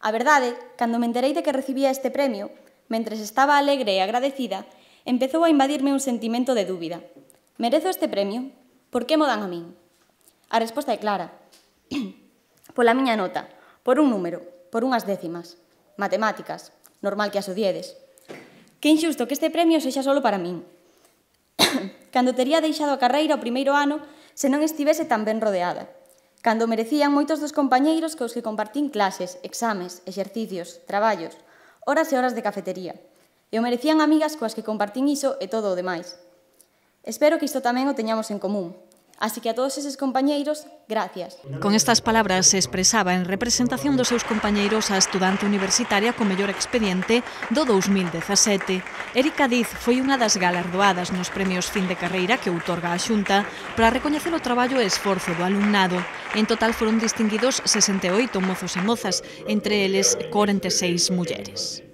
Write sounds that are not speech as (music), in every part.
A verdade, cando me enterei de que recibía este premio, mentres estaba alegre e agradecida, empezou a invadirme un sentimento de dúbida. Merezo este premio? Por que mo dan a min? A resposta é clara. (clears throat) Pola miña nota, por un número, por unhas décimas. Matemáticas, normal que as odiedes. Que injusto que este premio sexa solo para min. (clears throat) Cando tería deixado a carreira o primeiro ano, se non estivese tan ben rodeada cando merecían moitos dos compañeiros que os que compartín clases, exames, exercicios, traballos, horas e horas de cafetería. E o merecían amigas coas que compartín iso e todo o demais. Espero que isto tamén o teñamos en común, Así que a todos eses compañeiros, gracias. Con estas palabras se expresaba en representación dos seus compañeiros a estudante universitaria co mellor expediente do 2017. Erika Diz foi unha das galardoadas nos premios fin de carreira que outorga a Xunta para recoñecer o traballo e esforzo do alumnado. En total foron distinguidos 68 mozos e mozas, entre eles 46 mulleres.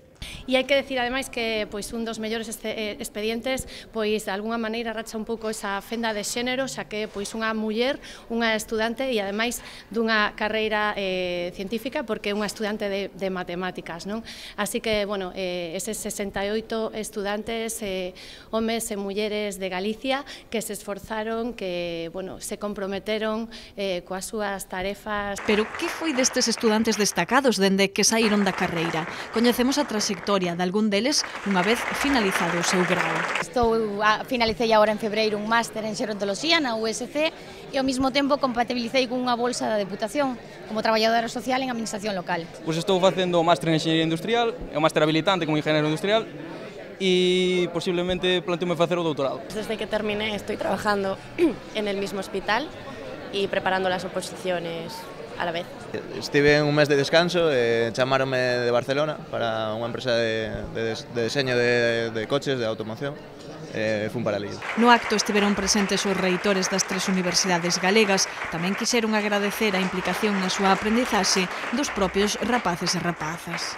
E hai que decir ademais que pois un dos mellores eh, expedientes pois de alguna maneira racha un pouco esa fenda de xénero, xa que pois unha muller, unha estudante e ademais dunha carreira eh, científica porque é unha estudante de, de matemáticas, non? Así que, bueno, eh, eses 68 estudantes, eh, homes e mulleres de Galicia que se esforzaron, que, bueno, se comprometeron eh, coas súas tarefas. Pero que foi destes estudantes destacados dende que saíron da carreira? Coñecemos a trayectoria trayectoria de algún deles unha vez finalizado o seu grau. Estou, a, finalicei agora en febreiro un máster en xerontoloxía na USC e ao mesmo tempo compatibilicei cunha bolsa da Deputación como traballadora social en administración local. Pois estou facendo o máster en enxeñería industrial e o máster habilitante como ingeniero industrial e posiblemente planteome facer o doutorado. Desde que terminé estoy trabajando (clears throat) en el mismo hospital y preparando las oposiciones a la vez. Estive en un mes de descanso eh, e chamaronme de Barcelona para unha empresa de, de, de deseño de, de coches, de automoción, eh, fun para Lille. No acto estiveron presentes os reitores das tres universidades galegas. Tamén quixeron agradecer a implicación na súa aprendizaxe dos propios rapaces e rapazas.